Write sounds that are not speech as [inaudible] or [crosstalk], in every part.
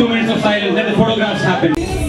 two minutes of silence, let the photographs happen.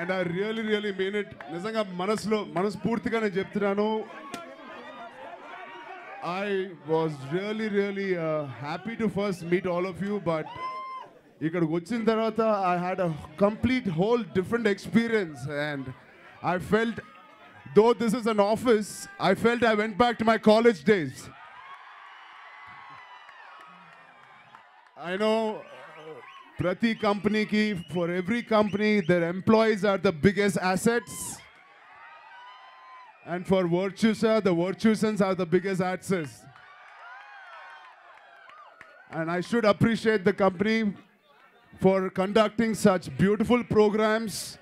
And I really really mean it నిజంగా మనసులో మనస్ఫూర్తిగా నేను చెప్తున్నాను. I was really really happy to first meet all of you but ఇక్కడికి వచ్చిన తర్వాత I had a complete whole different experience and I felt though this is an office I felt I went back to my college days I know for every company their employees are the biggest assets. And for Virtusa, the Virtusans are the biggest assets. And I should appreciate the company for conducting such beautiful programs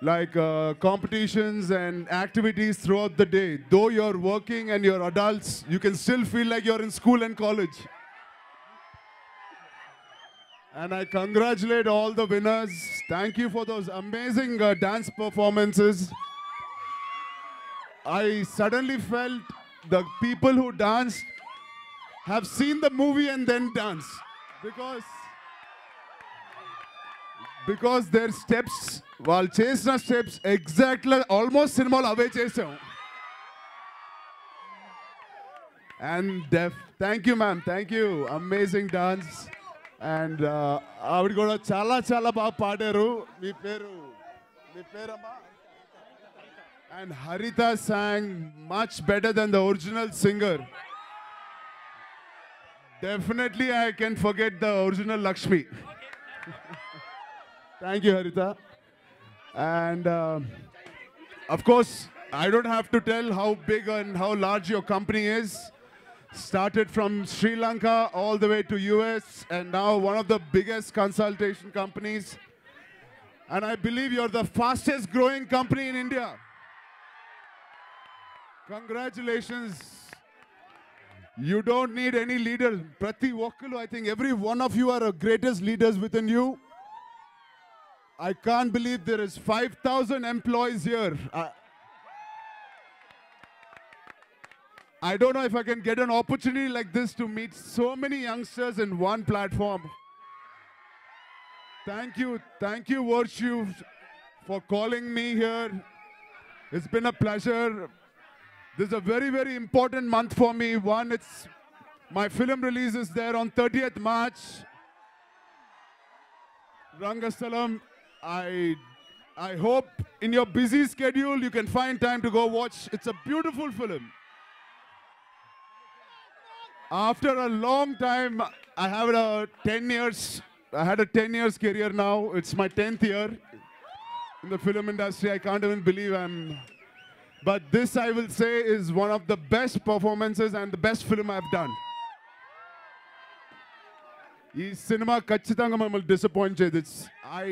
like uh, competitions and activities throughout the day. Though you're working and you're adults, you can still feel like you're in school and college. And I congratulate all the winners. Thank you for those amazing uh, dance performances. I suddenly felt the people who danced have seen the movie and then dance Because, because their steps, while chasing steps, exactly almost cinema away chasing. And def, thank you, ma'am. Thank you. Amazing dance. And ఆవిడ కూడా చాలా చాలా బాగా పాడారు మీ పేరు మీ పేరమ్మా and Haritha song much better then the original singer definitely I can forget the original Lakshmi thank you Haritha and of course, I don't have to tell how big and how large your company is. Started from Sri Lanka all the way to US and now one of the biggest consultation companies. And I believe you're the fastest growing company in India. Congratulations. You don't need any leader. Prati Wakalu, I think every one of you are the greatest leaders within you. I can't believe there is 5,000 employees here. I don't know if I can get an opportunity like this to meet so many youngsters in one platform. Thank you, thank you, Virtue, for calling me here. It's been a pleasure. This is a very, very important month for me. One, it's my film release is there on 30th March. Rangasthalam, I I hope in your busy schedule you can find time to go watch. It's a beautiful film After a long time, I have a 10 years, I had a 10 years career now. It's my 10th year in the film industry. I can't even believe I'm, but this I will say is one of the best performances and the best film I've done. ఈ cinema ఖచ్చితంగా మిమ్మల్ని disappoint చేయదు it's I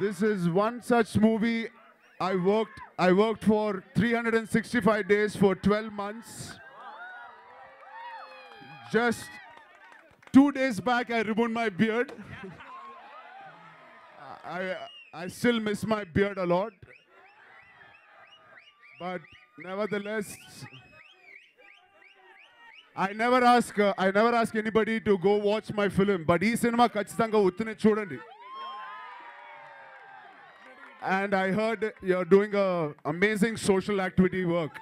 this is one such movie I worked I worked for three hundred and sixty five days for twelve months just two days back I remove my beard I I still miss my beard a lot. But nevertheless, I never ask uh, I never ask anybody to go watch my film. But ఈ cinema ఖచ్చితంగా ఉత్తునే చూడండి. And I heard you're doing a amazing social activity work.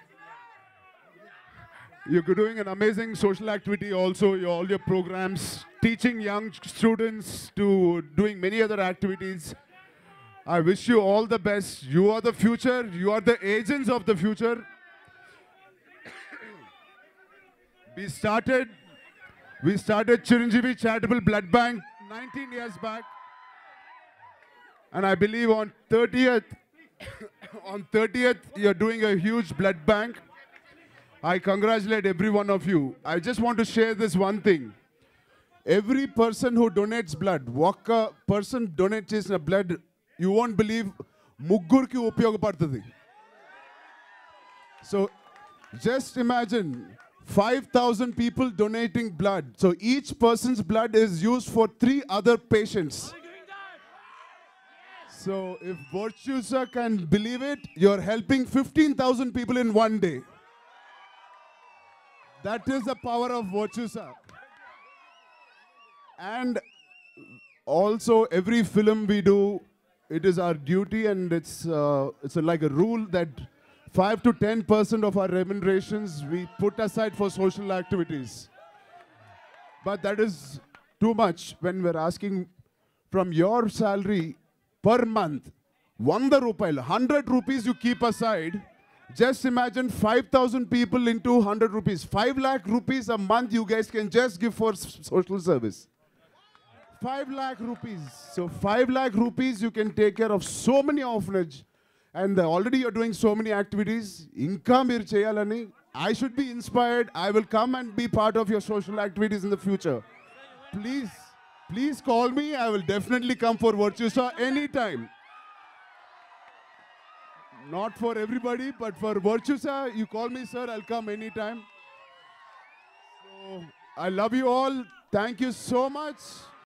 You're doing an amazing social activity also, your, all your programs, teaching young students to doing many other activities. I wish you all the best. You are the future. You are the agents of the future. we started, we started Chiranjeevi Charitable Blood Bank 19 years back. And I believe on 30th, [coughs] on 30th, you're doing a huge blood bank. I congratulate every one of you. I just want to share this one thing. Every person who donates blood, ఒక్క person donates చేసిన blood, you won't believe ముగ్గురికి ఉపయోగపడుతుంది so So, just imagine, five thousand people donating blood. So each person's blood is used for three other patients. So if Virtusa can believe it, you're helping 15,000 people in one day. That is the power of Virtusa. And also, every film we do, it is our duty and it's, uh, it's like a rule that 5 to 10% of our remunerations we put aside for social activities. But that is too much when we're asking from your salary per month, 100 rupee, 100 rupees you keep aside. Just imagine 5,000 people into 100 rupees. 5 lakh rupees a month you guys can just give for social service. 5 lakh rupees. So 5 lakh rupees you can take care of so many orphanage. And already you're doing so many activities. Inka meer cheyalani. I should be inspired. I will come and be part of your social activities in the future. Please, please call me. I will definitely come for Virtue Virtusa anytime. Not for everybody, but for Virtusa, you call me, sir. I'll come anytime. So, I love you all. Thank you so much.